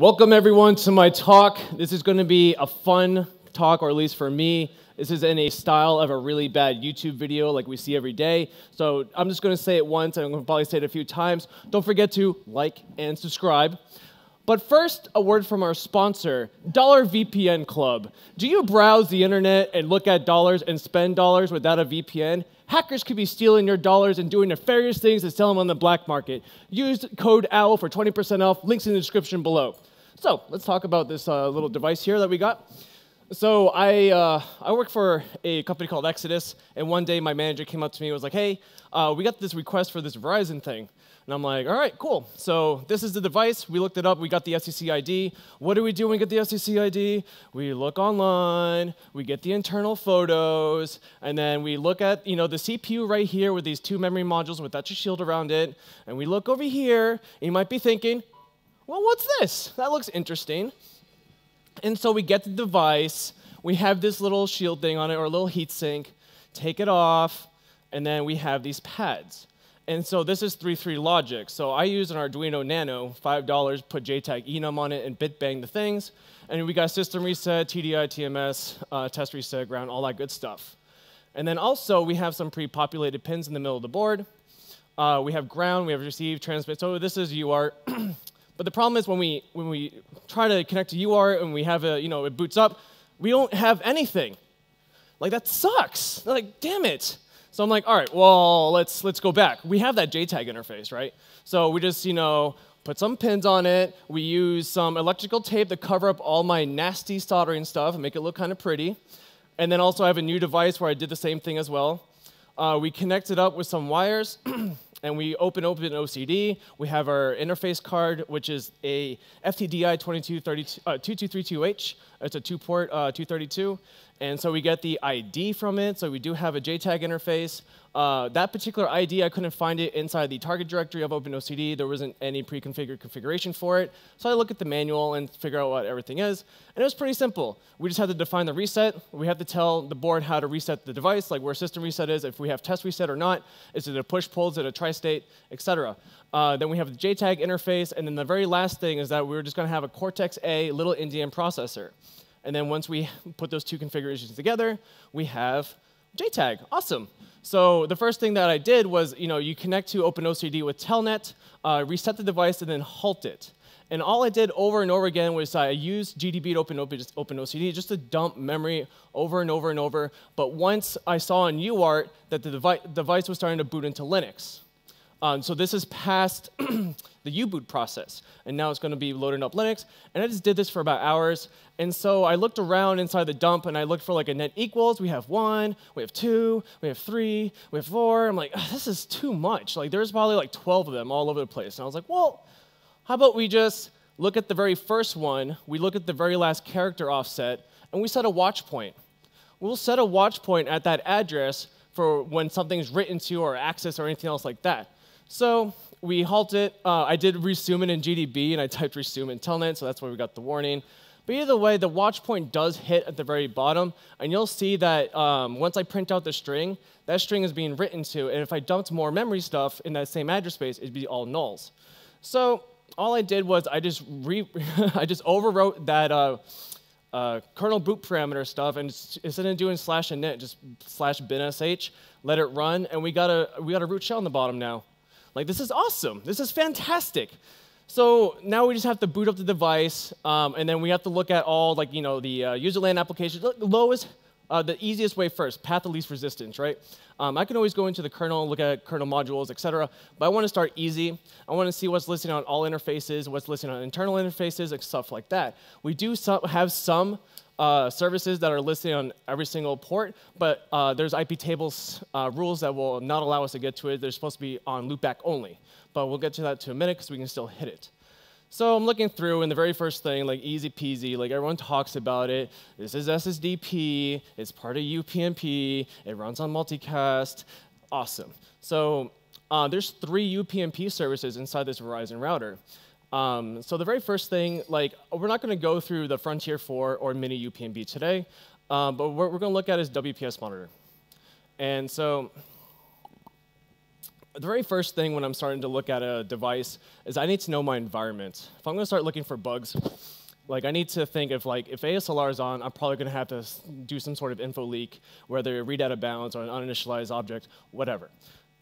Welcome, everyone, to my talk. This is going to be a fun talk, or at least for me. This is in a style of a really bad YouTube video like we see every day. So I'm just going to say it once, and I'm going to probably say it a few times. Don't forget to like and subscribe. But first, a word from our sponsor, Dollar VPN Club. Do you browse the internet and look at dollars and spend dollars without a VPN? Hackers could be stealing your dollars and doing nefarious things to sell them on the black market. Use code OWL for 20% off. Links in the description below. So let's talk about this uh, little device here that we got. So I, uh, I work for a company called Exodus, and one day my manager came up to me and was like, hey, uh, we got this request for this Verizon thing. And I'm like, all right, cool. So this is the device. We looked it up. We got the SEC ID. What do we do when we get the SEC ID? We look online. We get the internal photos. And then we look at you know, the CPU right here with these two memory modules with that shield around it. And we look over here. You might be thinking, well, what's this? That looks interesting. And so we get the device, we have this little shield thing on it or a little heat sink, take it off, and then we have these pads. And so this is 3.3 logic. So I use an Arduino Nano, $5, put JTAG enum on it and bit bang the things. And we got system reset, TDI, TMS, uh, test reset, ground, all that good stuff. And then also we have some pre-populated pins in the middle of the board. Uh, we have ground, we have receive, transmit. So this is UART. But the problem is when we, when we try to connect to UART and we have a, you know, it boots up, we don't have anything. Like, that sucks. Like, damn it. So I'm like, all right, well, let's, let's go back. We have that JTAG interface, right? So we just, you know, put some pins on it. We use some electrical tape to cover up all my nasty soldering stuff and make it look kind of pretty. And then also I have a new device where I did the same thing as well. Uh, we connect it up with some wires. and we open open OCD. We have our interface card, which is a FTDI 2232H. Uh, it's a two-port uh, 232. And so we get the ID from it. So we do have a JTAG interface. Uh, that particular ID, I couldn't find it inside the target directory of OpenOCD. There wasn't any pre-configured configuration for it. So I look at the manual and figure out what everything is. And it was pretty simple. We just had to define the reset. We have to tell the board how to reset the device, like where system reset is, if we have test reset or not. Is it a push-pull, is it a tri-state, etc. Uh, then we have the JTAG interface. And then the very last thing is that we're just going to have a Cortex-A little Indian processor. And then once we put those two configurations together, we have JTAG. Awesome. So the first thing that I did was, you know, you connect to OpenOCD with Telnet, uh, reset the device, and then halt it. And all I did over and over again was I used GDB to open, open, OpenOCD just to dump memory over and over and over. But once I saw on UART that the devi device was starting to boot into Linux. Um, so this is past the U-boot process, and now it's going to be loading up Linux. And I just did this for about hours. And so I looked around inside the dump, and I looked for like a net equals. We have one, we have two, we have three, we have four. I'm like, this is too much. Like there's probably like 12 of them all over the place. And I was like, well, how about we just look at the very first one, we look at the very last character offset, and we set a watch point. We'll set a watch point at that address for when something's written to or accessed or anything else like that. So we halted. Uh, I did resume it in GDB, and I typed resume in Telnet, so that's why we got the warning. But either way, the watch point does hit at the very bottom, and you'll see that um, once I print out the string, that string is being written to, and if I dumped more memory stuff in that same address space, it'd be all nulls. So all I did was I just re I just overwrote that uh, uh, kernel boot parameter stuff, and instead of doing slash init, just slash bin sh, let it run, and we got a we got a root shell in the bottom now. Like, this is awesome. This is fantastic. So now we just have to boot up the device, um, and then we have to look at all, like, you know, the uh, user land applications. The lowest, uh, the easiest way first, path of least resistance, right? Um, I can always go into the kernel, look at kernel modules, et cetera, but I want to start easy. I want to see what's listed on all interfaces, what's listed on internal interfaces, and stuff like that. We do have some uh, services that are listed on every single port, but uh, there's IP tables uh, rules that will not allow us to get to it. They're supposed to be on loopback only, but we'll get to that in a minute because we can still hit it. So I'm looking through, and the very first thing, like easy peasy, like everyone talks about it. This is SSDP. It's part of UPnP. It runs on multicast. Awesome. So uh, there's three UPnP services inside this Verizon router. Um, so the very first thing, like, we're not going to go through the Frontier 4 or Mini UPnB today, um, but what we're going to look at is WPS monitor. And so the very first thing when I'm starting to look at a device is I need to know my environment. If I'm going to start looking for bugs, like I need to think if like if ASLR is on, I'm probably going to have to do some sort of info leak, whether read out of bounds or an uninitialized object, whatever.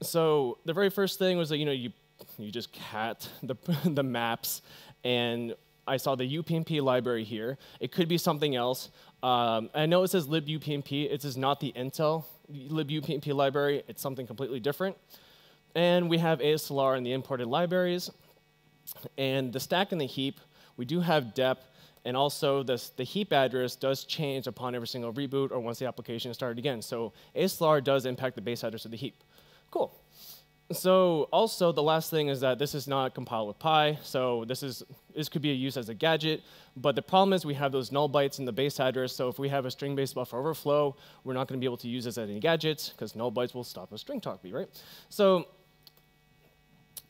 So the very first thing was that you know you you just cat the the maps, and I saw the UPnP library here. It could be something else. Um, I know it says libupnp. It is not the Intel libupnp library. It's something completely different. And we have ASLR in the imported libraries. And the stack and the heap, we do have dep, and also this, the heap address does change upon every single reboot or once the application is started again. So ASLR does impact the base address of the heap. Cool. So also the last thing is that this is not compiled with Pi, so this is this could be used as a gadget, but the problem is we have those null bytes in the base address, so if we have a string-based buffer overflow, we're not going to be able to use this as any gadgets because null bytes will stop a string talk be, right? So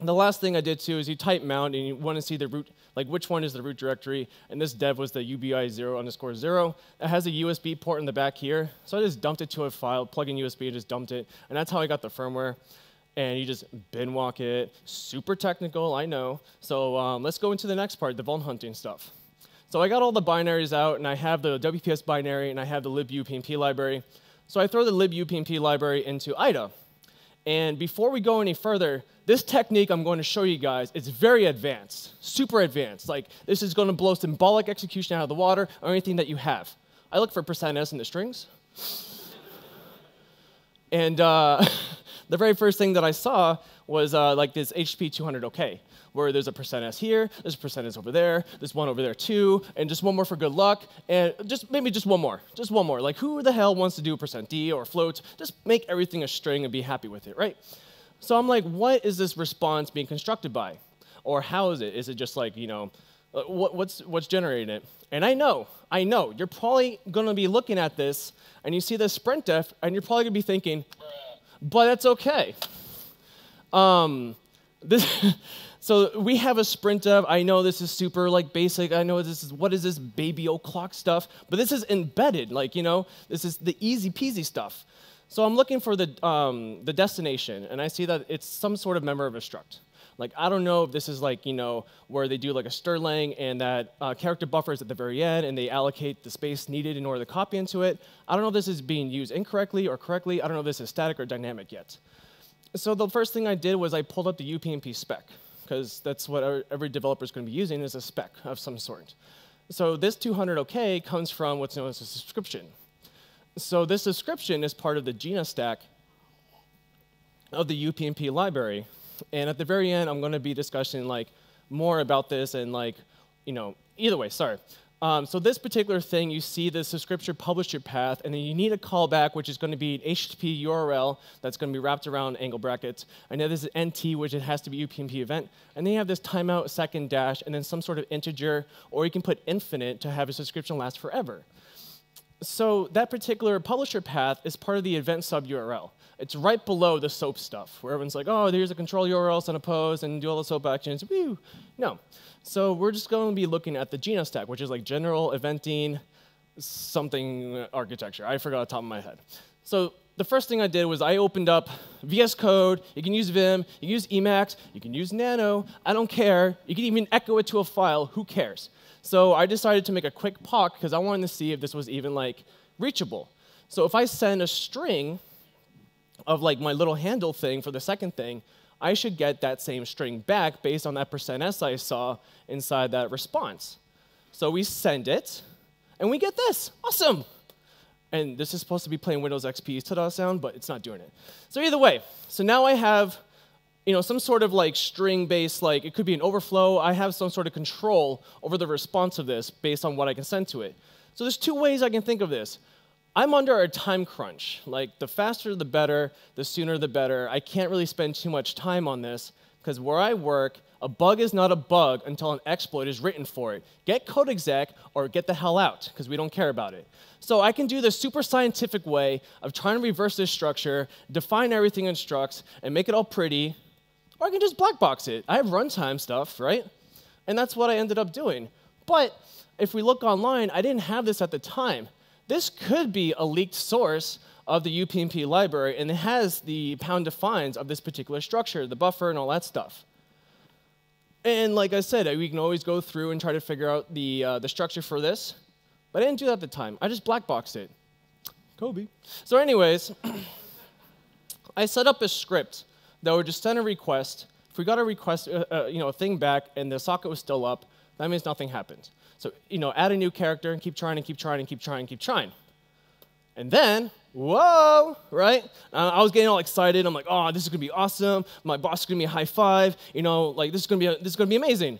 the last thing I did too is you type mount and you want to see the root, like which one is the root directory, and this dev was the ubi 0 underscore 0. It has a USB port in the back here, so I just dumped it to a file, plug in USB, just dumped it, and that's how I got the firmware. And you just bin walk it, super technical, I know. So um, let's go into the next part, the vuln hunting stuff. So I got all the binaries out, and I have the WPS binary, and I have the libupnp library. So I throw the libupnp library into IDA. And before we go any further, this technique I'm going to show you guys is very advanced, super advanced. Like, this is going to blow symbolic execution out of the water or anything that you have. I look for percent %s in the strings. and uh, the very first thing that I saw was uh, like this HP 200 OK where there's a percent S here, there's a percent S over there, there's one over there too, and just one more for good luck, and just maybe just one more, just one more. Like who the hell wants to do percent D or float? Just make everything a string and be happy with it, right? So I'm like, what is this response being constructed by? Or how is it? Is it just like, you know, uh, what, what's, what's generating it? And I know, I know, you're probably gonna be looking at this and you see this sprintf and you're probably gonna be thinking, but that's okay. Um, this, so we have a sprintf. I know this is super like basic. I know this is what is this baby o'clock stuff, but this is embedded. Like you know, this is the easy peasy stuff. So I'm looking for the um, the destination, and I see that it's some sort of member of a struct. Like I don't know if this is like you know where they do like a strlen and that uh, character buffer is at the very end and they allocate the space needed in order to copy into it. I don't know if this is being used incorrectly or correctly. I don't know if this is static or dynamic yet. So the first thing I did was I pulled up the UPnP spec because that's what every developer is going to be using is a spec of some sort. So this 200 OK comes from what's known as a subscription. So this subscription is part of the Gina stack of the UPnP library. And at the very end, I'm going to be discussing like more about this and like, you know, either way, sorry. Um, so this particular thing, you see the subscription publisher path, and then you need a callback, which is going to be an HTTP URL that's going to be wrapped around angle brackets. I know this is NT, which it has to be UPnP event. And then you have this timeout second dash, and then some sort of integer, or you can put infinite to have a subscription last forever. So that particular publisher path is part of the event sub URL. It's right below the SOAP stuff, where everyone's like, oh, there's a control URL, send a post, and do all the SOAP actions. Woo! No. So we're just going to be looking at the Gina stack, which is like general eventing something architecture. I forgot the top of my head. So the first thing I did was I opened up VS Code. You can use Vim, you can use Emacs, you can use Nano. I don't care. You can even echo it to a file. Who cares? So I decided to make a quick POC because I wanted to see if this was even like reachable. So if I send a string of like my little handle thing for the second thing, I should get that same string back based on that percent %s I saw inside that response. So we send it, and we get this. Awesome. And this is supposed to be playing Windows XP's ta-da sound, but it's not doing it. So either way, so now I have you know, some sort of like string-based, like it could be an overflow. I have some sort of control over the response of this based on what I can send to it. So there's two ways I can think of this. I'm under a time crunch. Like, the faster the better, the sooner the better. I can't really spend too much time on this because where I work, a bug is not a bug until an exploit is written for it. Get code exec or get the hell out because we don't care about it. So I can do the super scientific way of trying to reverse this structure, define everything in structs, and make it all pretty, or I can just black box it. I have runtime stuff, right? And that's what I ended up doing. But if we look online, I didn't have this at the time. This could be a leaked source of the UPnP library, and it has the pound defines of this particular structure, the buffer and all that stuff. And like I said, we can always go through and try to figure out the, uh, the structure for this, but I didn't do that at the time. I just black boxed it. Kobe. So anyways, I set up a script that would just send a request. If we got a request, uh, uh, you know, a thing back and the socket was still up, that means nothing happened. So, you know, add a new character and keep trying and keep trying and keep trying and keep trying. And then, whoa, right? Uh, I was getting all excited. I'm like, oh, this is gonna be awesome. My boss is gonna be a high five. You know, like this is gonna be a, this is gonna be amazing.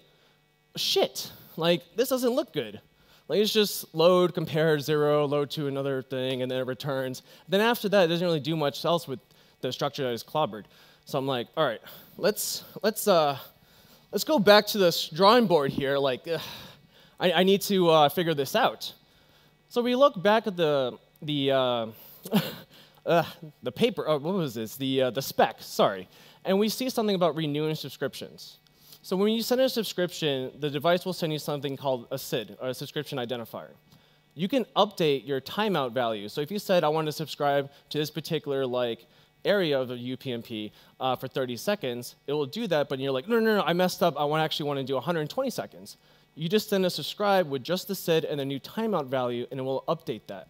Shit, like this doesn't look good. Like it's just load, compare zero, load to another thing, and then it returns. Then after that, it doesn't really do much else with the structure that is clobbered. So I'm like, all right, let's let's uh, let's go back to this drawing board here. Like, ugh, I, I, need to uh, figure this out. So we look back at the the uh, uh, the paper. Oh, what was this? The uh, the spec. Sorry, and we see something about renewing subscriptions. So when you send a subscription, the device will send you something called a SID, or a subscription identifier. You can update your timeout value. So if you said I want to subscribe to this particular like area of the UPnP uh, for 30 seconds, it will do that, but you're like, no, no, no, I messed up. I want, actually want to do 120 seconds. You just send a subscribe with just the SID and the new timeout value, and it will update that.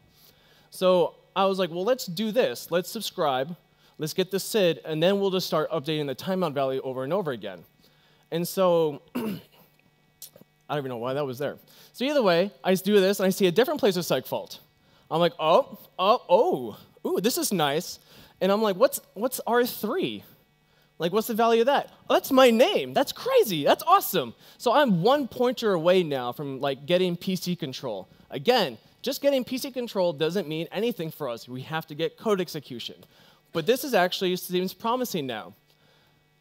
So I was like, well, let's do this. Let's subscribe. Let's get the SID, and then we'll just start updating the timeout value over and over again. And so I don't even know why that was there. So either way, I do this, and I see a different place of segfault. I'm like, oh, oh, oh, ooh, this is nice. And I'm like, what's, what's R3? Like, what's the value of that? Oh, that's my name. That's crazy. That's awesome. So I'm one pointer away now from like getting PC control. Again, just getting PC control doesn't mean anything for us. We have to get code execution. But this is actually seems promising now.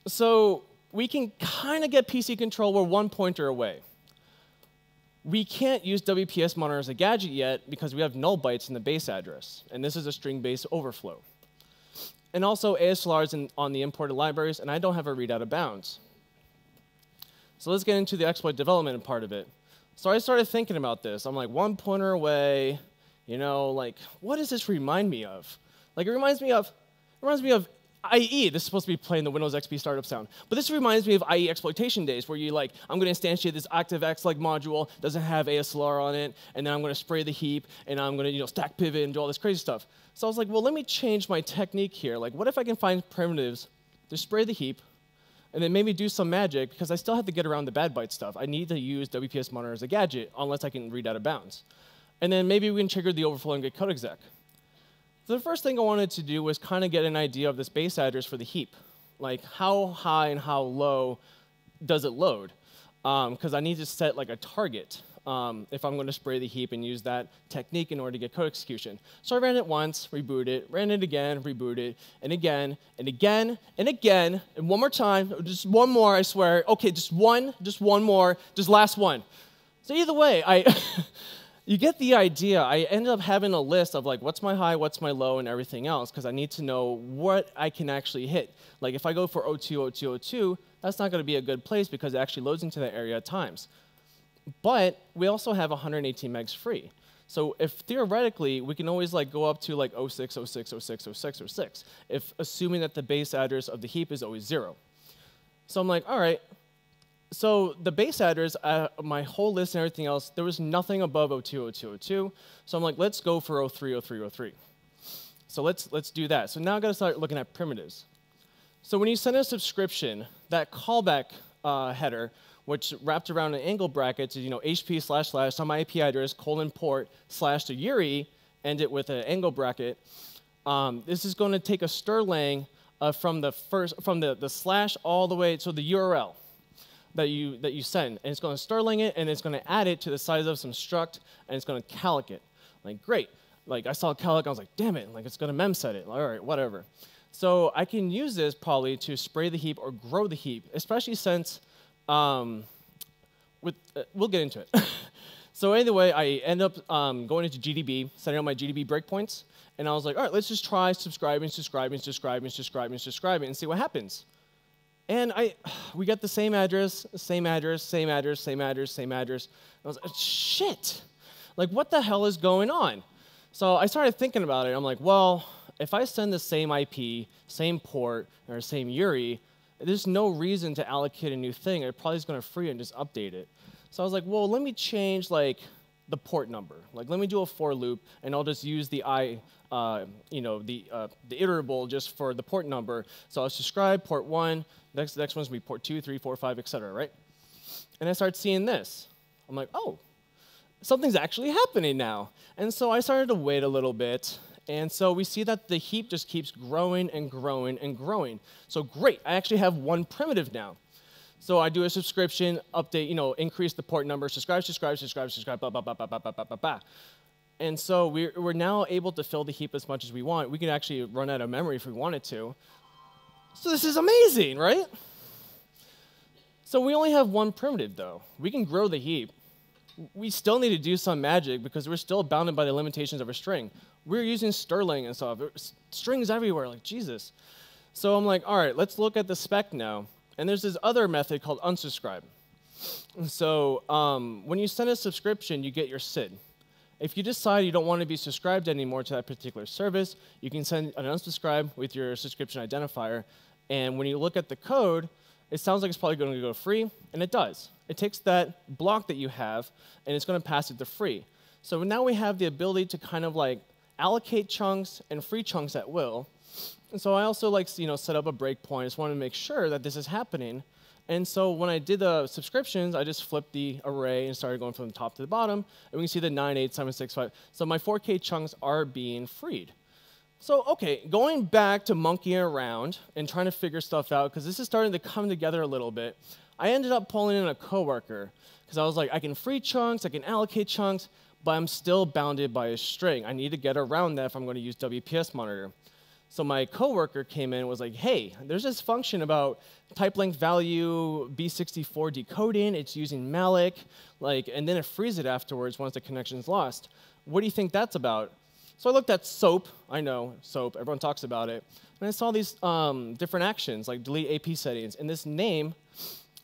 So we can kind of get PC control. We're one pointer away. We can't use WPS monitor as a gadget yet because we have null bytes in the base address. And this is a string-based overflow and also ASLRs in, on the imported libraries, and I don't have a read out of bounds. So let's get into the exploit development part of it. So I started thinking about this. I'm like, one pointer away, you know, like, what does this remind me of? Like, it reminds me of, reminds me of IE, this is supposed to be playing the Windows XP startup sound. But this reminds me of IE exploitation days where you like, I'm gonna instantiate this ActiveX like module, doesn't have ASLR on it, and then I'm gonna spray the heap, and I'm gonna you know stack pivot and do all this crazy stuff. So I was like, well, let me change my technique here. Like, what if I can find primitives to spray the heap, and then maybe do some magic because I still have to get around the bad byte stuff. I need to use WPS monitor as a gadget unless I can read out of bounds. And then maybe we can trigger the overflow and get code exec. So the first thing I wanted to do was kind of get an idea of this base address for the heap. Like how high and how low does it load? Because um, I need to set like a target um, if I'm going to spray the heap and use that technique in order to get code execution. So I ran it once, reboot it, ran it again, reboot it, and again, and again, and again, and one more time, just one more, I swear. Okay, just one, just one more, just last one. So either way, I you get the idea. I ended up having a list of like, what's my high, what's my low, and everything else, because I need to know what I can actually hit. Like if I go for O2, O2, O2, that's not going to be a good place because it actually loads into that area at times. But we also have 118 megs free. So if theoretically, we can always like go up to like 06, 06, 06, 06, 06, if assuming that the base address of the heap is always zero. So I'm like, all right, so the base address, uh, my whole list and everything else, there was nothing above 02, 02, 02. So I'm like, let's go for 03, 03, 03. So let's, let's do that. So now I've got to start looking at primitives. So when you send a subscription, that callback uh, header, which wrapped around an angle bracket to, you know, HP slash slash some IP address, colon port slash to URI, end it with an angle bracket. Um, this is going to take a strlen uh, from the first, from the, the slash all the way to the URL that you, that you send. And it's going to strlen it, and it's going to add it to the size of some struct, and it's going to calloc it. Like, great. Like, I saw calloc, I was like, damn it, like, it's going to memset it. All right, whatever. So I can use this probably to spray the heap or grow the heap, especially since, um, with, uh, we'll get into it. so anyway, I end up um, going into GDB, setting up my GDB breakpoints, and I was like, all right, let's just try subscribing, subscribing, subscribing, subscribing, subscribing, and see what happens. And I, we got the same address, same address, same address, same address, same address. I was like, shit, like what the hell is going on? So I started thinking about it. I'm like, well, if I send the same IP, same port, or same URI, there's no reason to allocate a new thing. It probably is going to free and just update it. So I was like, well, let me change like the port number. Like, let me do a for loop, and I'll just use the i, uh, you know, the uh, the iterable just for the port number. So I'll subscribe port one. Next, next one's gonna be port two, three, four, five, etc. Right? And I start seeing this. I'm like, oh, something's actually happening now. And so I started to wait a little bit. And so we see that the heap just keeps growing and growing and growing. So great, I actually have one primitive now. So I do a subscription, update, you know, increase the port number, subscribe, subscribe, subscribe, subscribe, blah, blah, blah, blah, blah, blah, blah, blah, blah. And so we're, we're now able to fill the heap as much as we want. We can actually run out of memory if we wanted to. So this is amazing, right? So we only have one primitive, though. We can grow the heap. We still need to do some magic because we're still bounded by the limitations of a string. We're using Sterling and stuff. Strings everywhere, like Jesus. So I'm like, all right, let's look at the spec now. And there's this other method called unsubscribe. So um, when you send a subscription, you get your SID. If you decide you don't want to be subscribed anymore to that particular service, you can send an unsubscribe with your subscription identifier. And when you look at the code, it sounds like it's probably going to go free, and it does. It takes that block that you have, and it's going to pass it to free. So now we have the ability to kind of like allocate chunks and free chunks at will, and so I also like you know set up a breakpoint. I just wanted to make sure that this is happening. And so when I did the subscriptions, I just flipped the array and started going from the top to the bottom. And we can see the 9, 8, 7, 6, 5. So my 4K chunks are being freed. So, okay, going back to monkeying around and trying to figure stuff out, because this is starting to come together a little bit, I ended up pulling in a coworker. Because I was like, I can free chunks, I can allocate chunks, but I'm still bounded by a string. I need to get around that if I'm going to use WPS monitor. So my coworker came in and was like, hey, there's this function about type length value B64 decoding. It's using malloc, like, and then it frees it afterwards once the connection is lost. What do you think that's about? So I looked at SOAP. I know SOAP. Everyone talks about it. And I saw these um, different actions, like delete AP settings. And this name,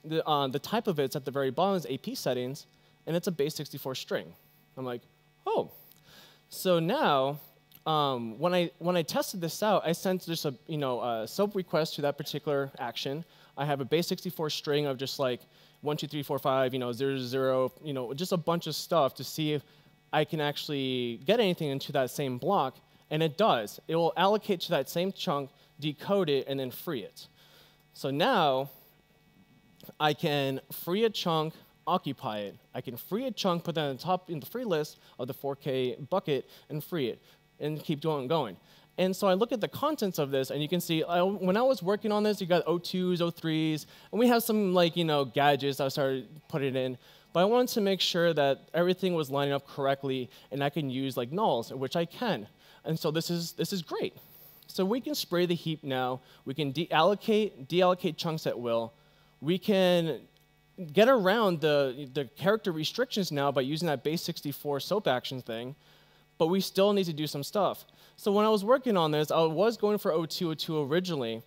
the, uh, the type of it's at the very bottom is AP settings, and it's a base 64 string. I'm like, oh. So now um, when I when I tested this out, I sent just a you know a SOAP request to that particular action. I have a base 64 string of just like one, two, three, four, five, you know, zero, zero, you know, just a bunch of stuff to see if I can actually get anything into that same block, and it does. It will allocate to that same chunk, decode it, and then free it. So now I can free a chunk, occupy it. I can free a chunk, put that on the top in the free list of the 4K bucket, and free it and keep going and going. And so I look at the contents of this, and you can see I, when I was working on this, you got O2s, O3s, and we have some like you know gadgets I started putting in. But I wanted to make sure that everything was lining up correctly, and I can use like nulls, which I can. And so this is this is great. So we can spray the heap now. We can deallocate deallocate chunks at will. We can get around the the character restrictions now by using that base 64 SOAP action thing but we still need to do some stuff. So when I was working on this, I was going for O202 originally.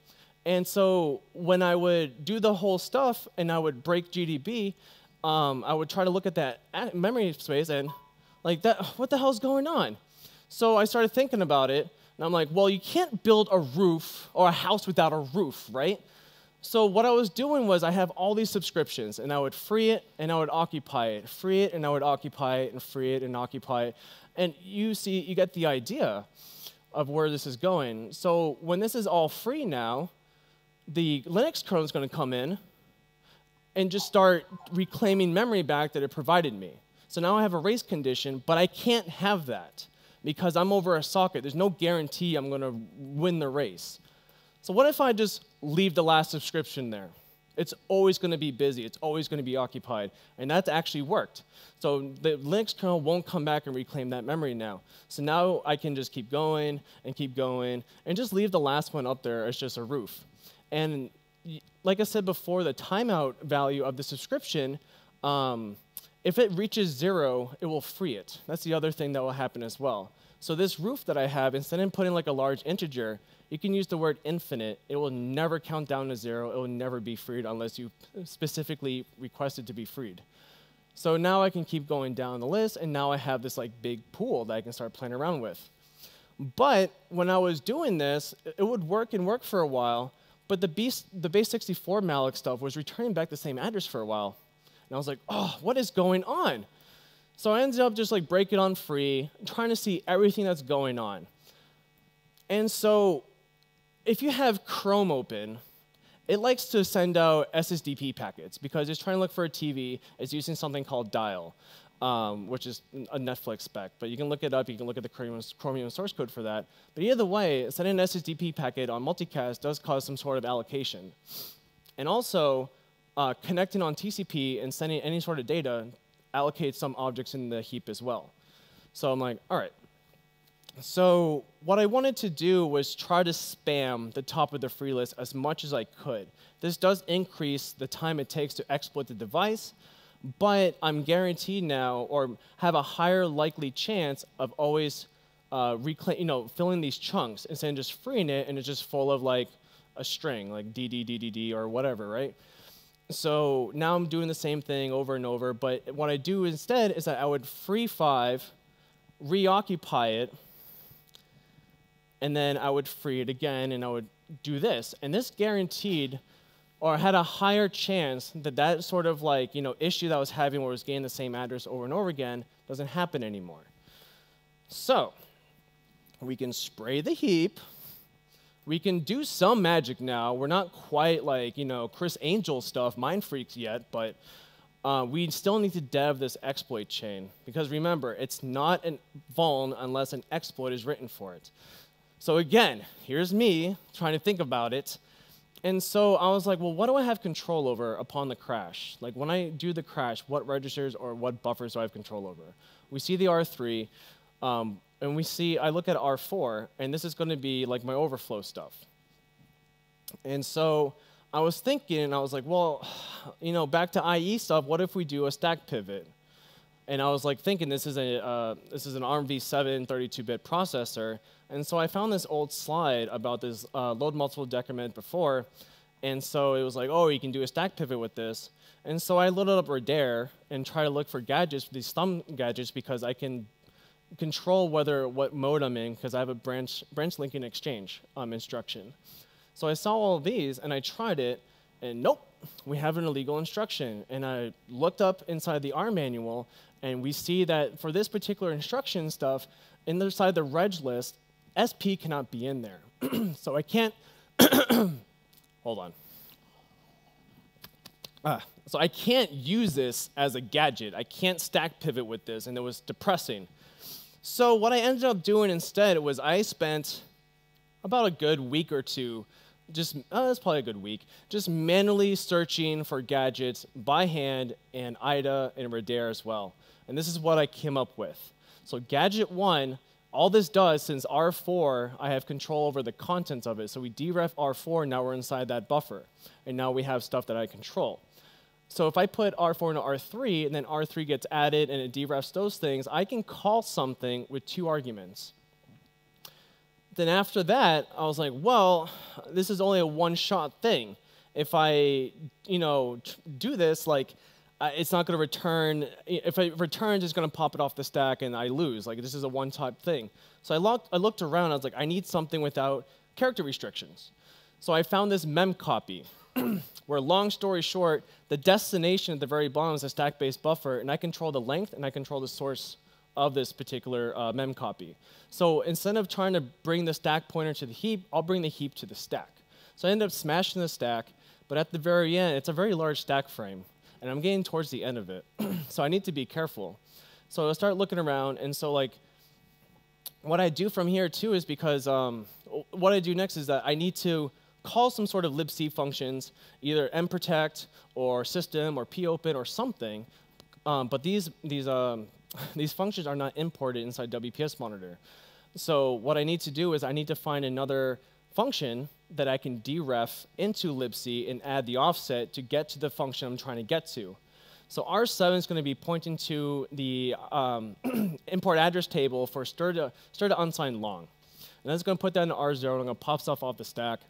And so when I would do the whole stuff and I would break GDB, um, I would try to look at that memory space and like that, what the hell's going on? So I started thinking about it, and I'm like, well, you can't build a roof or a house without a roof, right? So what I was doing was I have all these subscriptions, and I would free it, and I would occupy it, free it, and I would occupy it, and free it, and occupy it. And you see, you get the idea of where this is going. So when this is all free now, the Linux kernel is going to come in and just start reclaiming memory back that it provided me. So now I have a race condition, but I can't have that because I'm over a socket. There's no guarantee I'm going to win the race. So what if I just leave the last subscription there? It's always going to be busy. It's always going to be occupied. And that's actually worked. So the Linux kernel won't come back and reclaim that memory now. So now I can just keep going and keep going and just leave the last one up there as just a roof. And like I said before, the timeout value of the subscription, um, if it reaches zero, it will free it. That's the other thing that will happen as well. So this roof that I have, instead of putting like a large integer, you can use the word infinite. It will never count down to zero. It will never be freed unless you specifically request it to be freed. So now I can keep going down the list, and now I have this like big pool that I can start playing around with. But when I was doing this, it would work and work for a while, but the, B, the base64 malloc stuff was returning back the same address for a while. And I was like, oh, what is going on? So I ended up just like breaking on free, trying to see everything that's going on. And so if you have Chrome open, it likes to send out SSDP packets because it's trying to look for a TV. It's using something called dial, um, which is a Netflix spec. But you can look it up. You can look at the Chromium, Chromium source code for that. But either way, sending an SSDP packet on multicast does cause some sort of allocation. And also, uh, connecting on TCP and sending any sort of data allocates some objects in the heap as well. So I'm like, all right, so what I wanted to do was try to spam the top of the free list as much as I could. This does increase the time it takes to exploit the device, but I'm guaranteed now, or have a higher likely chance of always uh, reclaim, you know, filling these chunks instead of just freeing it and it's just full of like a string, like DDDDD or whatever, right? So now I'm doing the same thing over and over, but what I do instead is that I would free five, reoccupy it, and then I would free it again and I would do this. And this guaranteed or had a higher chance that that sort of like, you know, issue that I was having where I was getting the same address over and over again doesn't happen anymore. So, we can spray the heap. We can do some magic now. We're not quite like, you know, Chris Angel stuff, mind freaks yet, but uh, we still need to dev this exploit chain. Because remember, it's not a vuln unless an exploit is written for it. So again, here's me trying to think about it. And so I was like, well, what do I have control over upon the crash? Like when I do the crash, what registers or what buffers do I have control over? We see the R3, um, and we see, I look at R4, and this is going to be like my overflow stuff. And so I was thinking, and I was like, well, you know, back to IE stuff, what if we do a stack pivot? And I was like thinking this is a uh, this is an ARM v7 32-bit processor, and so I found this old slide about this uh, load multiple decrement before, and so it was like, oh, you can do a stack pivot with this. And so I loaded up Radare and try to look for gadgets, these thumb gadgets, because I can control whether what mode I'm in, because I have a branch branch linking exchange um, instruction. So I saw all of these and I tried it, and nope, we have an illegal instruction. And I looked up inside the R manual, and we see that for this particular instruction stuff, inside the reg list, SP cannot be in there. so I can't, hold on. Ah, so I can't use this as a gadget. I can't stack pivot with this, and it was depressing. So what I ended up doing instead was I spent about a good week or two just oh, that's probably a good week. Just manually searching for gadgets by hand and IDA and Radare as well. And this is what I came up with. So gadget one, all this does since R4, I have control over the contents of it. So we deref R4, now we're inside that buffer. And now we have stuff that I control. So if I put R4 into R3 and then R3 gets added and it derefs those things, I can call something with two arguments then after that, I was like, well, this is only a one-shot thing. If I, you know, do this, like, uh, it's not going to return. If it returns, it's going to pop it off the stack, and I lose. Like, this is a one-type thing. So I looked, I looked around. I was like, I need something without character restrictions. So I found this mem copy, where, long story short, the destination at the very bottom is a stack-based buffer, and I control the length and I control the source of this particular uh, mem copy. So instead of trying to bring the stack pointer to the heap, I'll bring the heap to the stack. So I end up smashing the stack, but at the very end, it's a very large stack frame, and I'm getting towards the end of it. so I need to be careful. So I start looking around, and so like, what I do from here too is because um, what I do next is that I need to call some sort of libc functions, either mprotect or system or popen or something. Um, but these, these um, these functions are not imported inside WPS monitor. So what I need to do is I need to find another function that I can deref into libc and add the offset to get to the function I'm trying to get to. So R7 is going to be pointing to the um, import address table for stir to, stir to unsigned long. And that's going to put that in R0, and I'm going to pop stuff off the stack.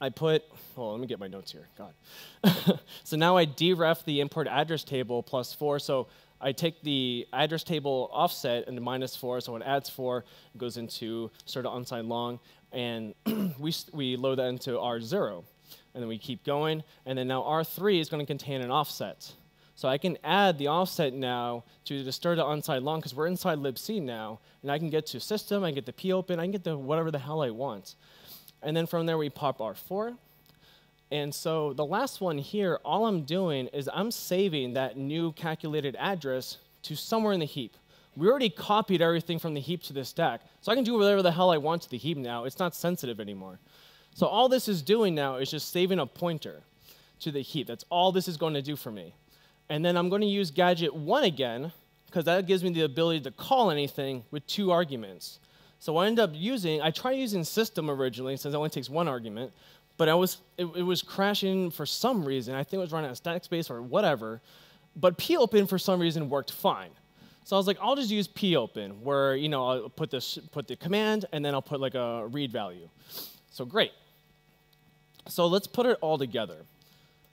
I put, oh, let me get my notes here, God. so now I deref the import address table plus four. So I take the address table offset and the minus four, so it adds four, it goes into sort of unsigned long, and we, we load that into R0. And then we keep going, and then now R3 is going to contain an offset. So I can add the offset now to the stir to long, because we're inside libc now, and I can get to system, I can get the p open, I can get the whatever the hell I want. And then from there we pop R4, and so the last one here, all I'm doing is I'm saving that new calculated address to somewhere in the heap. We already copied everything from the heap to the stack, so I can do whatever the hell I want to the heap now. It's not sensitive anymore. So all this is doing now is just saving a pointer to the heap. That's all this is going to do for me. And then I'm going to use gadget 1 again, because that gives me the ability to call anything with two arguments. So I end up using, I tried using system originally, since it only takes one argument, but I was, it, it, was crashing for some reason. I think it was running out of static space or whatever. But popen for some reason worked fine. So I was like, I'll just use popen, where you know I'll put this, put the command, and then I'll put like a read value. So great. So let's put it all together.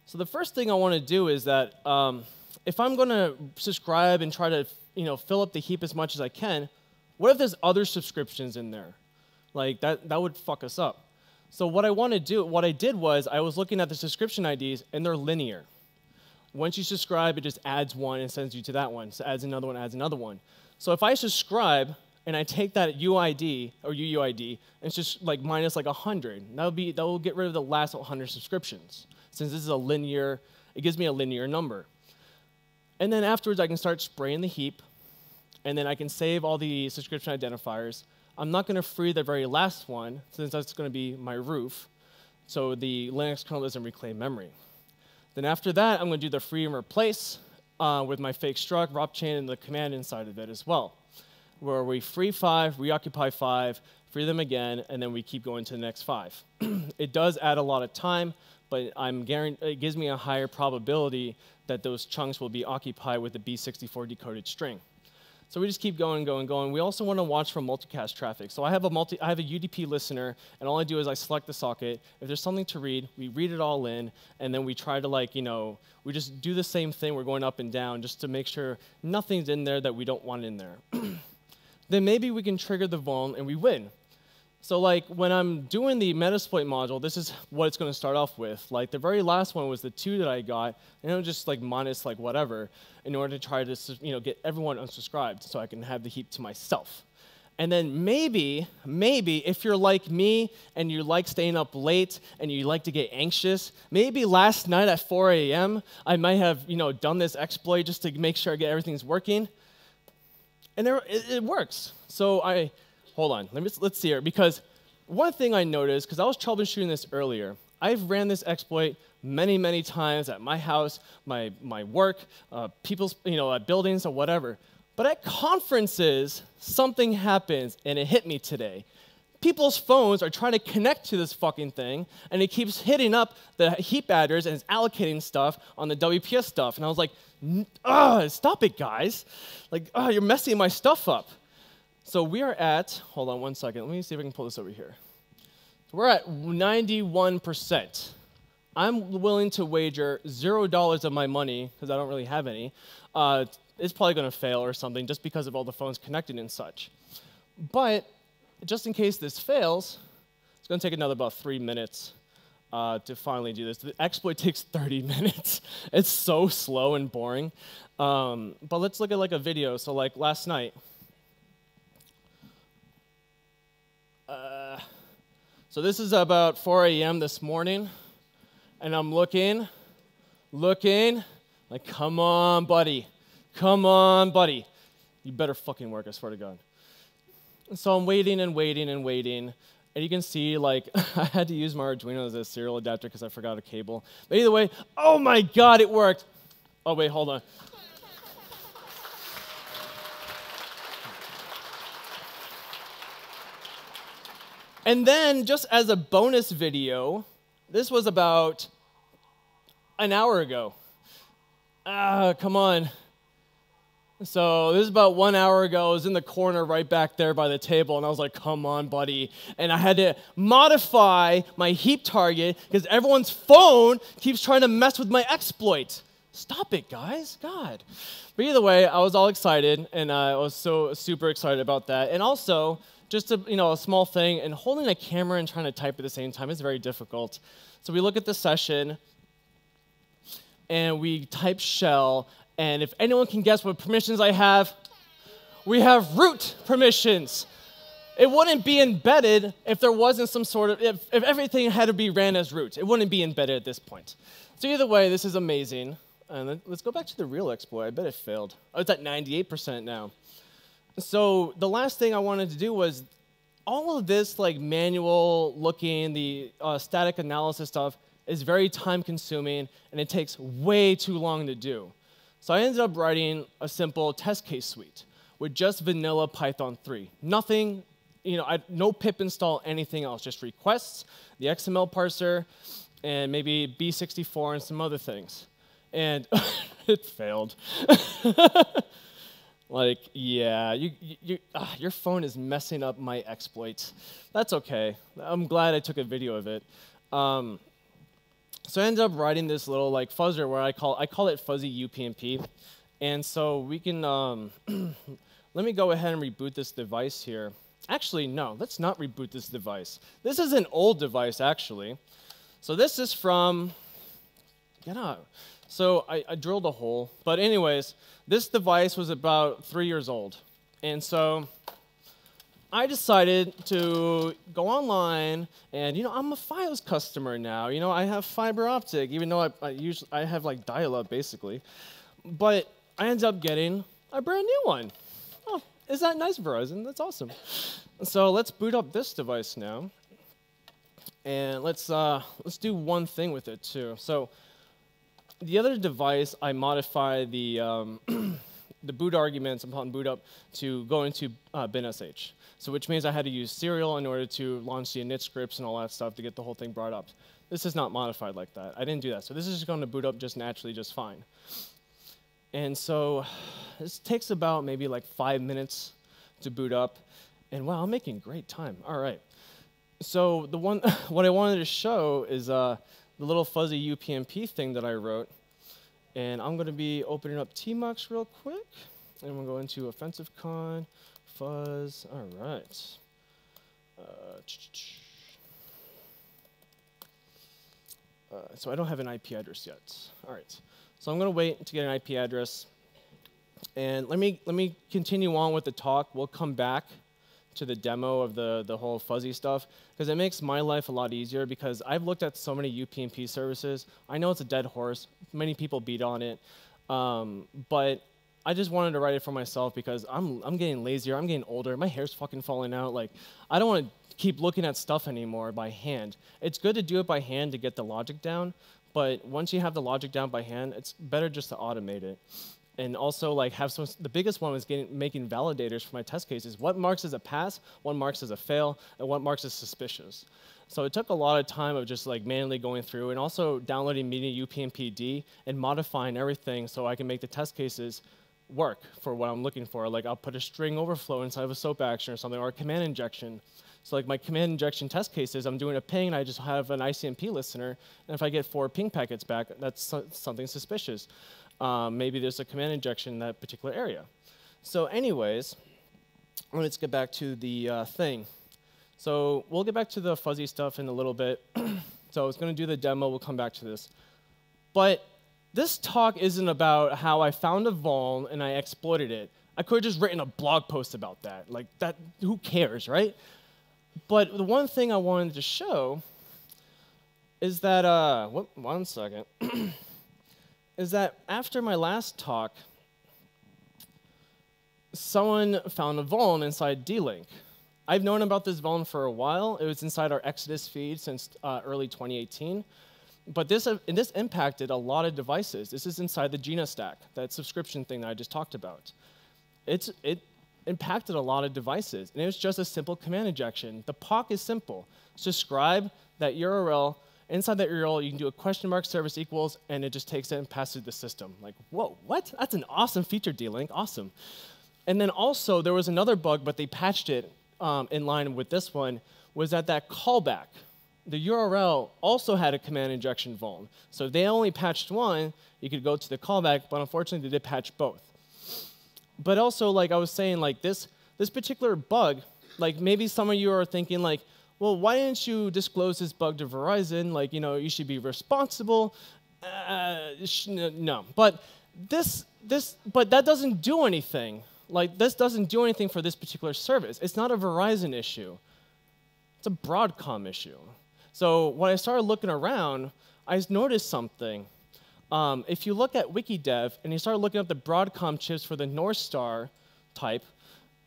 So the first thing I want to do is that um, if I'm going to subscribe and try to you know fill up the heap as much as I can, what if there's other subscriptions in there? Like that, that would fuck us up. So what I want to do, what I did was I was looking at the subscription IDs and they're linear. Once you subscribe, it just adds one and sends you to that one. So adds another one, adds another one. So if I subscribe and I take that UID or UUID and it's just like minus like 100, that would be that will get rid of the last 100 subscriptions. Since this is a linear, it gives me a linear number. And then afterwards, I can start spraying the heap, and then I can save all the subscription identifiers. I'm not going to free the very last one, since that's going to be my roof, so the Linux kernel doesn't reclaim memory. Then after that, I'm going to do the free and replace uh, with my fake struct, ROP chain, and the command inside of it as well, where we free five, reoccupy five, free them again, and then we keep going to the next five. it does add a lot of time, but I'm it gives me a higher probability that those chunks will be occupied with the B64 decoded string. So we just keep going, going, going. We also want to watch for multicast traffic. So I have a multi, I have a UDP listener, and all I do is I select the socket. If there's something to read, we read it all in, and then we try to like, you know, we just do the same thing. We're going up and down just to make sure nothing's in there that we don't want in there. then maybe we can trigger the vuln and we win. So like when I'm doing the Metasploit module, this is what it's going to start off with. Like the very last one was the two that I got, and it was just like minus like whatever, in order to try to you know get everyone unsubscribed so I can have the heap to myself. And then maybe, maybe if you're like me and you like staying up late and you like to get anxious, maybe last night at 4 a.m. I might have you know done this exploit just to make sure I get everything's working. And there, it, it works. So I hold on. Let me, let's see here. Because one thing I noticed, because I was troubleshooting this earlier, I've ran this exploit many, many times at my house, my, my work, uh, people's, you know, at buildings or whatever. But at conferences, something happens, and it hit me today. People's phones are trying to connect to this fucking thing, and it keeps hitting up the heap adders and it's allocating stuff on the WPS stuff. And I was like, stop it, guys. Like, oh, you're messing my stuff up. So we are at, hold on one second, let me see if I can pull this over here. We're at 91%. I'm willing to wager $0 of my money, because I don't really have any, uh, it's probably going to fail or something just because of all the phones connected and such. But just in case this fails, it's going to take another about three minutes uh, to finally do this. The exploit takes 30 minutes. it's so slow and boring. Um, but let's look at like a video. So like last night, so this is about 4 a.m. this morning, and I'm looking, looking, like, come on, buddy. Come on, buddy. You better fucking work, I swear to God. And so I'm waiting and waiting and waiting. And you can see, like, I had to use my Arduino as a serial adapter because I forgot a cable. But either way, oh my God, it worked. Oh, wait, hold on. And then, just as a bonus video, this was about an hour ago. Ah, come on. So this is about one hour ago. I was in the corner right back there by the table, and I was like, come on, buddy. And I had to modify my heap target because everyone's phone keeps trying to mess with my exploit. Stop it, guys. God. But either way, I was all excited, and I was so super excited about that. And also, just a, you know, a small thing, and holding a camera and trying to type at the same time is very difficult. So we look at the session, and we type shell, and if anyone can guess what permissions I have, we have root permissions. It wouldn't be embedded if there wasn't some sort of, if, if everything had to be ran as root. It wouldn't be embedded at this point. So either way, this is amazing. And let's go back to the real exploit. I bet it failed. Oh, it's at 98% now. So the last thing I wanted to do was all of this like manual looking, the uh, static analysis stuff is very time consuming and it takes way too long to do. So I ended up writing a simple test case suite with just vanilla Python 3. Nothing, you know, I, no pip install, anything else, just requests, the XML parser, and maybe B64 and some other things. And it failed. like, yeah, you, you, uh, your phone is messing up my exploits. That's okay. I'm glad I took a video of it. Um, so I ended up writing this little like fuzzer where I call I call it fuzzy UPnP, and so we can um, let me go ahead and reboot this device here. Actually, no, let's not reboot this device. This is an old device actually. So this is from get out. So I, I drilled a hole, but anyways, this device was about three years old, and so I decided to go online, and you know, I'm a Fios customer now. You know, I have fiber optic, even though I, I usually I have like dial-up basically. But I ended up getting a brand new one. Oh, is that nice, Verizon? That's awesome. So let's boot up this device now, and let's uh, let's do one thing with it too. So the other device, I modify the um, the boot arguments upon boot up to go into uh, binsh. So which means I had to use serial in order to launch the init scripts and all that stuff to get the whole thing brought up. This is not modified like that. I didn't do that. So this is just going to boot up just naturally, just fine. And so this takes about maybe like five minutes to boot up. And wow, I'm making great time. All right. So the one, what I wanted to show is uh, the little fuzzy UPnP thing that I wrote. And I'm going to be opening up tmux real quick. And we'll go into offensive con fuzz. All right. Uh, uh, so I don't have an IP address yet. All right. So I'm going to wait to get an IP address. And let me, let me continue on with the talk. We'll come back to the demo of the, the whole fuzzy stuff because it makes my life a lot easier because I've looked at so many UPnP services. I know it's a dead horse. Many people beat on it. Um, but I just wanted to write it for myself because I'm, I'm getting lazier. I'm getting older. My hair's fucking falling out. Like, I don't want to keep looking at stuff anymore by hand. It's good to do it by hand to get the logic down, but once you have the logic down by hand, it's better just to automate it. And also, like, have some. The biggest one was getting, making validators for my test cases. What marks as a pass, what marks as a fail, and what marks as suspicious. So it took a lot of time of just like manually going through and also downloading Media UPnPD and modifying everything so I can make the test cases work for what I'm looking for. Like I'll put a string overflow inside of a SOAP action or something, or a command injection. So like my command injection test cases, I'm doing a ping, and I just have an ICMP listener, and if I get four ping packets back, that's something suspicious. Um, maybe there's a command injection in that particular area. So anyways, let's get back to the uh, thing. So we'll get back to the fuzzy stuff in a little bit. so I was going to do the demo. We'll come back to this. But this talk isn't about how I found a vuln and I exploited it. I could have just written a blog post about that. Like that, who cares, right? But the one thing I wanted to show is that, uh, whoop, one second, is that after my last talk, someone found a vuln inside D-Link. I've known about this vuln for a while. It was inside our Exodus feed since uh, early 2018. But this, uh, this impacted a lot of devices. This is inside the Gina stack, that subscription thing that I just talked about. It's, it impacted a lot of devices, and it was just a simple command injection. The POC is simple. Subscribe that URL. Inside that URL, you can do a question mark service equals, and it just takes it and passes the system. Like, whoa, what? That's an awesome feature, D-Link, awesome. And then also, there was another bug, but they patched it um, in line with this one, was that that callback the URL also had a command injection vuln. So if they only patched one, you could go to the callback, but unfortunately they did patch both. But also, like I was saying, like this, this particular bug, like maybe some of you are thinking like, well, why didn't you disclose this bug to Verizon? Like, you know, you should be responsible. Uh, no, but this, this, but that doesn't do anything. Like, this doesn't do anything for this particular service. It's not a Verizon issue. It's a Broadcom issue. So when I started looking around, I noticed something. Um, if you look at Wikidev and you start looking up the Broadcom chips for the North Star type,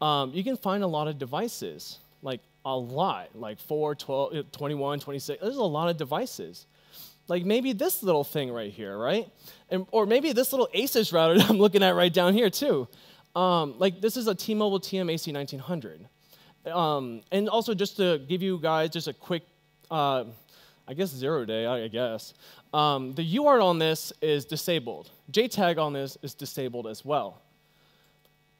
um, you can find a lot of devices, like a lot, like 4, 12, 21, 26. There's a lot of devices. Like maybe this little thing right here, right? And, or maybe this little ASUS router that I'm looking at right down here too. Um, like this is a T-Mobile TM-AC 1900. Um, and also just to give you guys just a quick, uh, I guess zero day, I guess. Um, the UART on this is disabled. JTAG on this is disabled as well.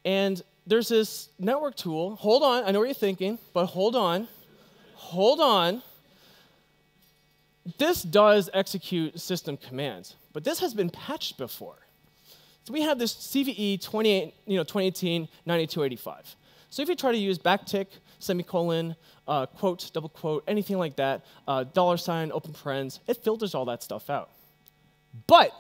And there's this network tool. Hold on, I know what you're thinking, but hold on. hold on. This does execute system commands, but this has been patched before. So we have this CVE 28, you know, 2018 9285. So if you try to use backtick, semicolon, uh, quote, double quote, anything like that, uh, dollar sign, open parens, it filters all that stuff out. But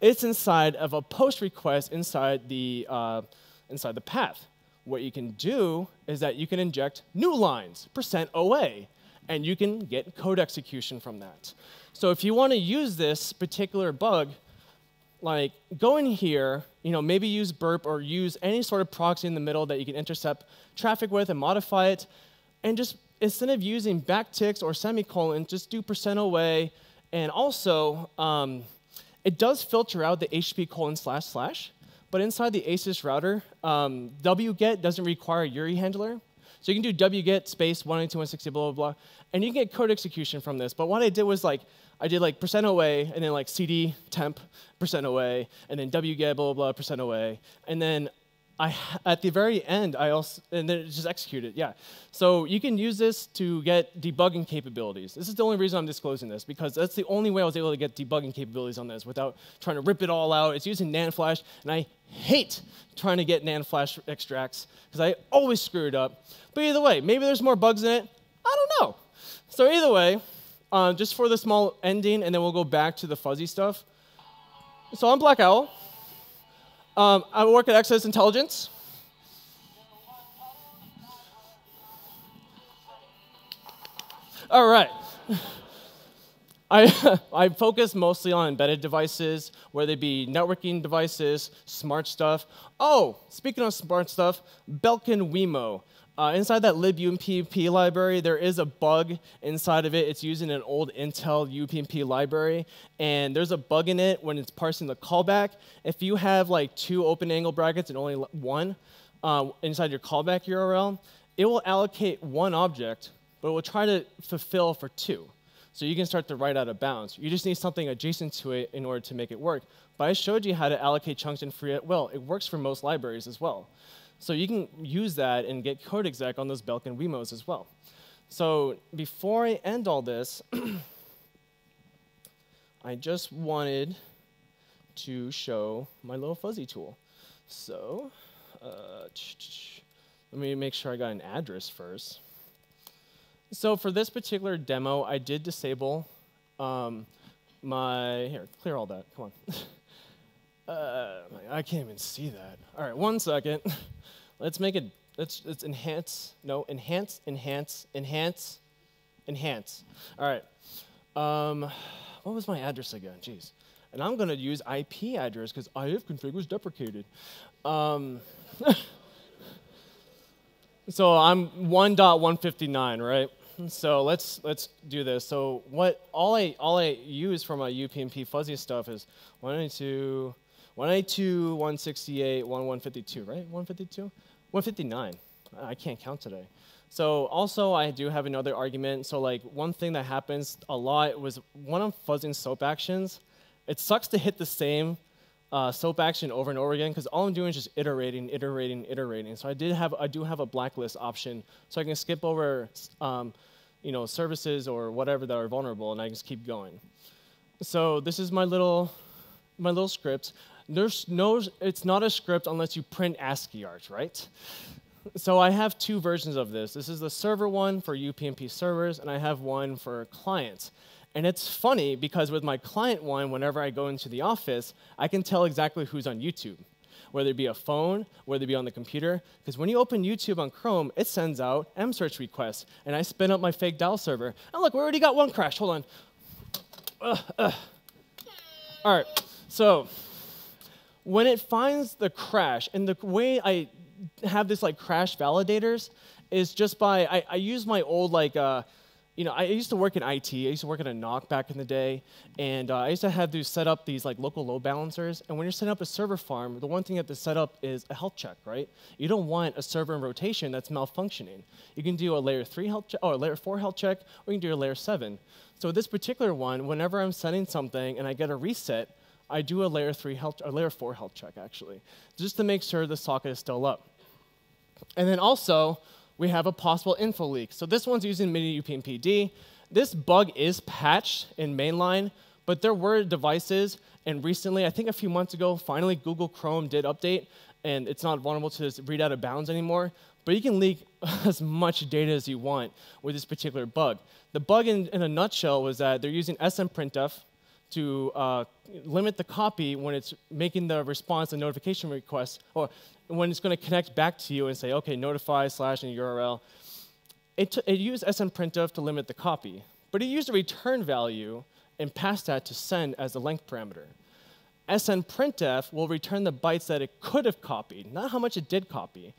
it's inside of a post request inside the, uh, inside the path. What you can do is that you can inject new lines, percent %OA, and you can get code execution from that. So if you want to use this particular bug, like go in here, you know, maybe use burp or use any sort of proxy in the middle that you can intercept traffic with and modify it, and just instead of using backticks or semicolon, just do percent %OA, and also um, it does filter out the HTTP colon slash slash, but inside the ASUS router, um, wget doesn't require a URI handler. So you can do wget space 192.160 blah, blah, blah, and you can get code execution from this. But what I did was like, I did like percent away and then like cd temp percent away and then wget blah, blah, blah, percent away. And then I, at the very end, I also, and then it just executed, yeah. So you can use this to get debugging capabilities. This is the only reason I'm disclosing this, because that's the only way I was able to get debugging capabilities on this without trying to rip it all out. It's using NAND flash, and I hate trying to get NAND flash extracts, because I always screw it up. But either way, maybe there's more bugs in it. I don't know. So either way, uh, just for the small ending, and then we'll go back to the fuzzy stuff. So I'm Black Owl. Um, I work at Exodus Intelligence. All right. I, I focus mostly on embedded devices, whether they be networking devices, smart stuff. Oh, speaking of smart stuff, Belkin Wemo. Uh, inside that libumpp library, there is a bug inside of it. It's using an old Intel UPnP library, and there's a bug in it when it's parsing the callback. If you have like two open angle brackets and only one uh, inside your callback URL, it will allocate one object, but it will try to fulfill for two. So you can start to write out of bounds. You just need something adjacent to it in order to make it work. But I showed you how to allocate chunks and free it well. It works for most libraries as well. So you can use that and get code exec on those Belkin Wemos as well. So before I end all this, I just wanted to show my little fuzzy tool. So uh, let me make sure I got an address first. So for this particular demo, I did disable um, my, here, clear all that, come on. uh, I can't even see that. All right, one second. Let's make it, let's, let's enhance, no, enhance, enhance, enhance, enhance. All right. Um, what was my address again? Jeez. And I'm going to use IP address because ifconfig was deprecated. Um, so I'm 1.159, right? So let's let's do this. So what all I all I use for my UPnP fuzzy stuff is 192 192, 168, 1152, right? 152? 159. I can't count today. So also I do have another argument. So like one thing that happens a lot was when I'm fuzzing SOAP actions, it sucks to hit the same uh, SOAP action over and over again because all I'm doing is just iterating, iterating, iterating. So I did have I do have a blacklist option, so I can skip over um, you know, services or whatever that are vulnerable, and I can just keep going. So this is my little, my little script. There's no, it's not a script unless you print ASCII art, right? So I have two versions of this. This is the server one for UPnP servers, and I have one for clients. And it's funny because with my client one, whenever I go into the office, I can tell exactly who's on YouTube whether it be a phone, whether it be on the computer. Because when you open YouTube on Chrome, it sends out msearch requests, and I spin up my fake dial server. And look, we already got one crash. Hold on. All right, so when it finds the crash, and the way I have this like crash validators is just by I, I use my old like uh, you know, I used to work in IT. I used to work at a knock back in the day, and uh, I used to have to set up these like local load balancers. And when you're setting up a server farm, the one thing you have to set up is a health check, right? You don't want a server in rotation that's malfunctioning. You can do a layer three health check, or a layer four health check, or you can do a layer seven. So this particular one, whenever I'm setting something and I get a reset, I do a layer three health, a layer four health check actually, just to make sure the socket is still up. And then also, we have a possible info leak. So this one's using MIDI UPnPD. This bug is patched in mainline, but there were devices, and recently, I think a few months ago, finally Google Chrome did update, and it's not vulnerable to read out of bounds anymore. But you can leak as much data as you want with this particular bug. The bug, in, in a nutshell, was that they're using smprintf to uh, limit the copy when it's making the response and notification request, or when it's going to connect back to you and say, okay, notify slash and URL, it, it used smprintf to limit the copy, but it used a return value and passed that to send as the length parameter. snprintf will return the bytes that it could have copied, not how much it did copy.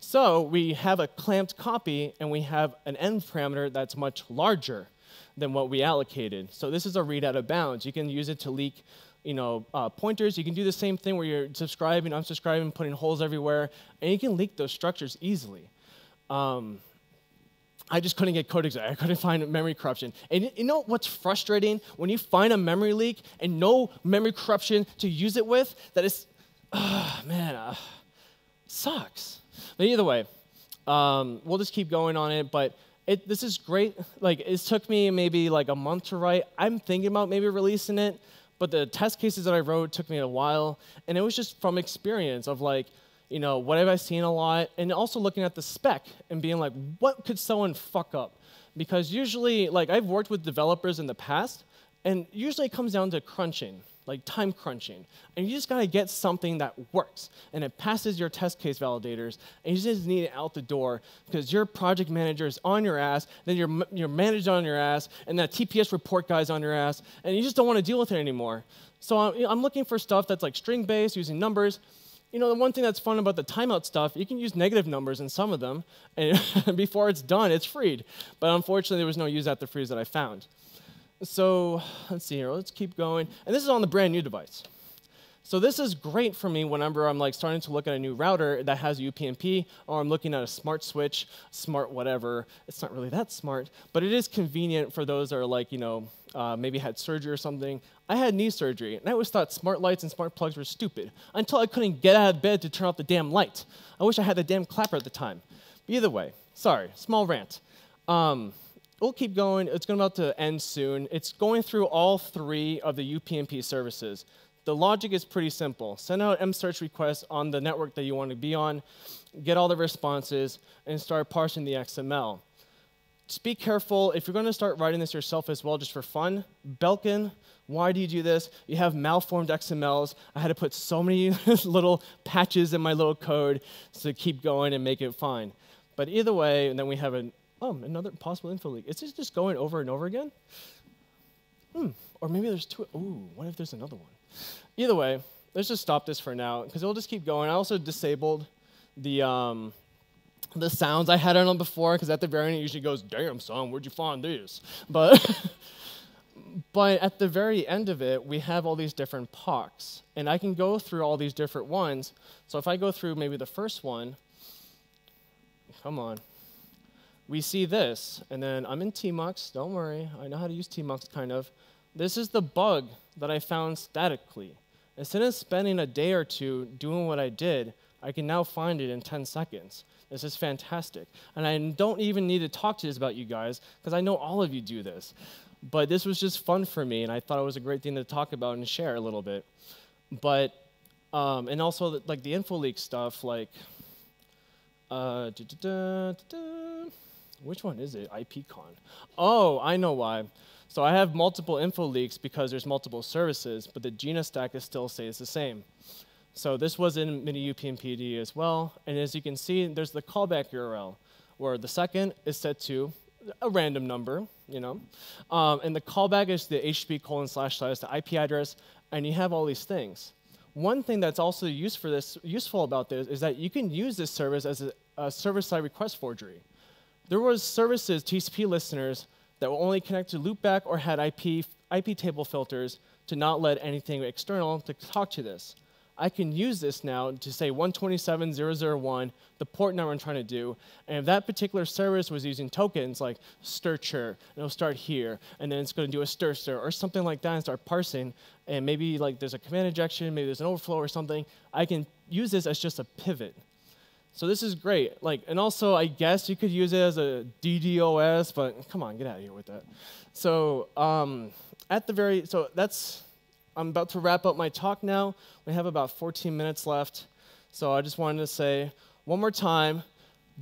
So we have a clamped copy, and we have an end parameter that's much larger than what we allocated. So this is a read out of bounds. You can use it to leak you know, uh, pointers. You can do the same thing where you're subscribing, unsubscribing, putting holes everywhere, and you can leak those structures easily. Um, I just couldn't get code exact. I couldn't find memory corruption. And you know what's frustrating? When you find a memory leak and no memory corruption to use it with, that is, uh, man, uh, sucks. But either way, um, we'll just keep going on it. But it, this is great. Like, it took me maybe like a month to write. I'm thinking about maybe releasing it. But the test cases that I wrote took me a while, and it was just from experience of like, you know, what have I seen a lot, and also looking at the spec and being like, what could someone fuck up? Because usually, like, I've worked with developers in the past, and usually it comes down to crunching like time crunching. And you just gotta get something that works and it passes your test case validators and you just need it out the door because your project manager is on your ass, then your, your manager's on your ass, and that TPS report guy's on your ass, and you just don't wanna deal with it anymore. So I'm, I'm looking for stuff that's like string based, using numbers. You know, the one thing that's fun about the timeout stuff, you can use negative numbers in some of them, and before it's done, it's freed. But unfortunately, there was no use at the freeze that I found. So let's see here. Let's keep going. And this is on the brand new device. So this is great for me whenever I'm like starting to look at a new router that has UPnP, or I'm looking at a smart switch, smart whatever. It's not really that smart, but it is convenient for those that are like, you know, uh, maybe had surgery or something. I had knee surgery, and I always thought smart lights and smart plugs were stupid until I couldn't get out of bed to turn off the damn light. I wish I had the damn clapper at the time. But either way, sorry, small rant. Um, we'll keep going. It's going about to end soon. It's going through all three of the UPnP services. The logic is pretty simple. Send out msearch requests on the network that you want to be on, get all the responses, and start parsing the XML. Just be careful. If you're going to start writing this yourself as well, just for fun, Belkin, why do you do this? You have malformed XMLs. I had to put so many little patches in my little code to keep going and make it fine. But either way, and then we have an oh, another possible info leak. Is this just going over and over again? Hmm. Or maybe there's two. Ooh, what if there's another one? Either way, let's just stop this for now because it'll just keep going. I also disabled the um, the sounds I had on before because at the very end it usually goes, "Damn son, where'd you find these?" But but at the very end of it, we have all these different POCs, and I can go through all these different ones. So if I go through maybe the first one, come on, we see this, and then I'm in Tmux, don't worry, I know how to use Tmux kind of. This is the bug that I found statically. Instead of spending a day or two doing what I did, I can now find it in 10 seconds. This is fantastic. And I don't even need to talk to this about you guys because I know all of you do this. But this was just fun for me, and I thought it was a great thing to talk about and share a little bit. But, um, and also like the info InfoLeak stuff, like, uh, which one is it? IPCon. Oh, I know why. So I have multiple info leaks because there's multiple services, but the GINA stack is still stays the same. So this was in Mini UPnPD as well. And as you can see, there's the callback URL, where the second is set to a random number, you know. Um, and the callback is the HTTP colon slash slash, the IP address, and you have all these things. One thing that's also used for this, useful about this is that you can use this service as a, a server-side request forgery. There was services, TCP listeners, that will only connect to loopback or had IP, IP table filters to not let anything external to talk to this. I can use this now to say 127.0.0.1, the port number I'm trying to do, and if that particular service was using tokens like stirchur, and it'll start here, and then it's going to do a stir stir or something like that and start parsing, and maybe like there's a command injection, maybe there's an overflow or something, I can use this as just a pivot. So this is great. Like, and also, I guess you could use it as a DDoS, but come on, get out of here with that. So um, at the very, so that's, I'm about to wrap up my talk now. We have about 14 minutes left. So I just wanted to say one more time,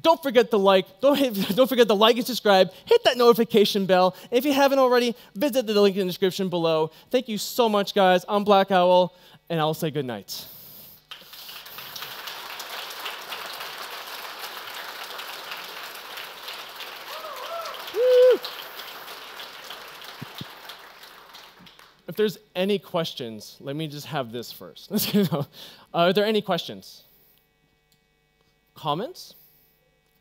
don't forget to like, don't, hit, don't forget to like and subscribe, hit that notification bell. If you haven't already, visit the link in the description below. Thank you so much, guys. I'm Black Owl, and I'll say good night. There's any questions, let me just have this first. uh, are there any questions? Comments?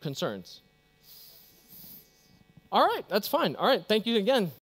Concerns? All right, that's fine. All right, thank you again.